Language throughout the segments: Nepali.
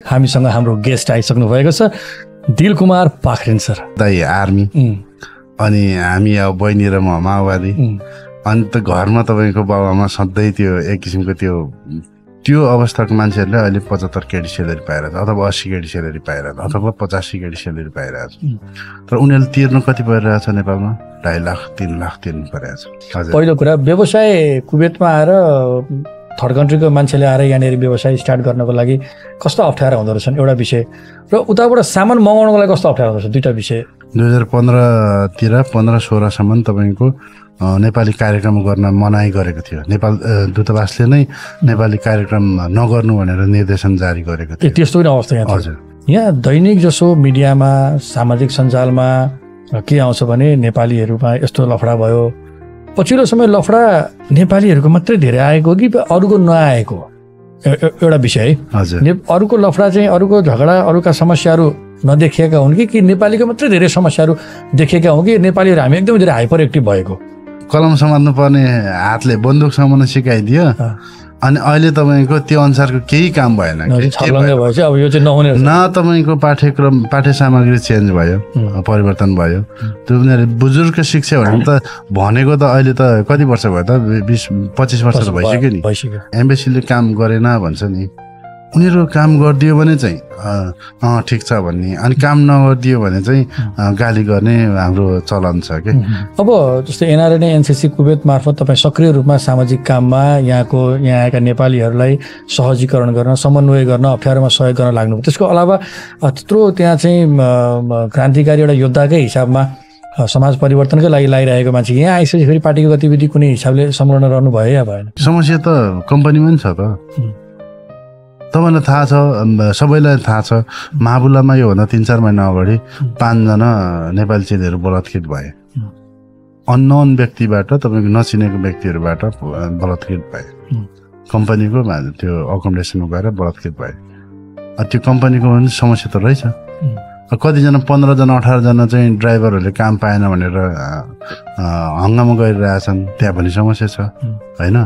हामीसँग हाम्रो गेस्ट आइसक्नु भएको छ दिल कुमार पाखरिन सर। दाइ आर्मी। अनि हामी अब बहिनी र म माओवादी। अनि त घरमा तपाईँको बाबामा सधैँ त्यो एक किसिमको त्यो त्यो अवस्थाको मान्छेहरूले अहिले पचहत्तर केडी सेलेरी पाइरहेको छ अथवा अस्सी केडी सेलेरी पाइरहेको छ अथवा पचासी केडी सेलेरी पाइरहेको छ। उम्। तर उनीहरूले तिर्नु कति परिरहेछ नेपालमा? ढाई लाख तिन लाख तिर्नु परिरहेछ पहिलो कुरा व्यवसाय कुवेतमा आएर थर्ड कन्ट्रीको मान्छेले आएर यहाँनिर व्यवसाय स्टार्ट गर्नको लागि कस्तो अप्ठ्यारो हुँदो रहेछन् एउटा विषय। र उताबाट सामान मगाउनको लागि कस्तो अप्ठ्यारो हुँदो रहेछ? दुईवटा विषय। दुई हजार पन्ध्रतिर पन्ध्र सोह्रसम्म तपाईँको नेपाली कार्यक्रम गर्न मनाइ गरेको थियो। नेपाल दूतावासले नै नेपाली कार्यक्रम नगर्नु भनेर निर्देशन जारी गरेको थियो। त्यस्तो पनि अवस्था यहाँ। हजुर। यहाँ दैनिक जसो मिडियामा सामाजिक सञ्जालमा के आउँछ भने नेपालीहरूमा यस्तो लफडा भयो पछिल्लो समय लफडा नेपालीहरूको मात्रै धेरै आएको कि अरूको नआएको एउटा विषय है। हजुर। अरूको लफडा चाहिँ अरूको झगडा अरूका समस्याहरू नदेखिएका हुन् कि कि नेपालीको मात्रै धेरै समस्याहरू देखेका हुन् कि? नेपालीहरू हामी एकदमै धेरै हाइपर एक्टिभ भएको। कलम समात्नु पर्ने हातले बन्दुक समाउन सिकाइदियो। अनि अहिले तपाईँको त्यो अनुसारको केही काम भएन। न तपाईँको पाठ्यक्रम पाठ्य सामग्री चेन्ज भयो परिवर्तन भयो। त्यो उनीहरूले बुजुर्ग शिक्षा भने त भनेको त अहिले त कति वर्ष भयो त? बिस पच्चिस वर्ष त भइसक्यो नि। एम्बेसीले काम गरेन भन्छ नि। उनीहरू काम गरिदियो भने चाहिँ अँ ठिक छ भन्ने अनि काम नगरिदियो भने चाहिँ गाली गर्ने हाम्रो चलन छ कि? अब जस्तै एनआरएनए एनसिसी कुवेत मार्फत तपाईँ सक्रिय रूपमा सामाजिक काममा यहाँको यहाँ आएका नेपालीहरूलाई सहजीकरण गर्न समन्वय गर्न अप्ठ्यारोमा सहयोग गर्न लाग्नु त्यसको अलावा त्यत्रो त्यहाँ चाहिँ क्रान्तिकारी एउटा योद्धाकै हिसाबमा समाज परिवर्तनकै लागि लागिरहेको मान्छे यहाँ आइसकेपछि फेरि पार्टीको गतिविधि कुनै हिसाबले संलग्न रहनु भयो या भएन? समस्या त कम्पनीमा नि छ त. तपाईँलाई थाहा छ सबैलाई थाहा छ महाबुल्लामा योभन्दा तिन चार महिना अगाडि पाँचजना नेपाली चेलीहरू बलात्कृत भए. अननोन व्यक्तिबाट तपाईँको नचिनेको व्यक्तिहरूबाट बलात्कृत भए. कम्पनीको त्यो अकोमोडेसनमा गएर बलात्कृत भए त्यो कम्पनीको पनि समस्या त रहेछ कतिजना पन्ध्रजना अठारजना चाहिँ ड्राइभरहरूले काम पाएन भनेर हङ्गामा गरिरहेछन् त्यहाँ पनि समस्या छ. होइन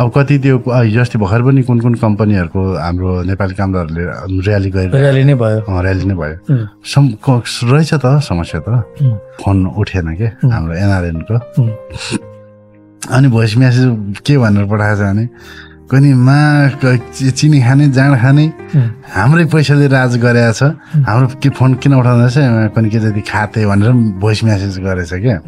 अब कति त्यो हिजो अस्ति भर्खर पनि कुन कुन कम्पनीहरूको हाम्रो नेपाली कामदारहरूले ऱ्याली गएर ऱ्याली नै भयो। ऱ्याली नै भयो। रहेछ त समस्या त। फोन उठेन के. हाम्रो एनआरएनको। अनि भोइस म्यासेज के भनेर पठाएछ भने कनि मा चिनी खाने जाँड खाने हाम्रै पैसाले राज गरेछ छ। हाम्रो के फोन किन उठाउँदैछ? कनि के जति खाते भनेर भोइस म्यासेज गरेछ क्या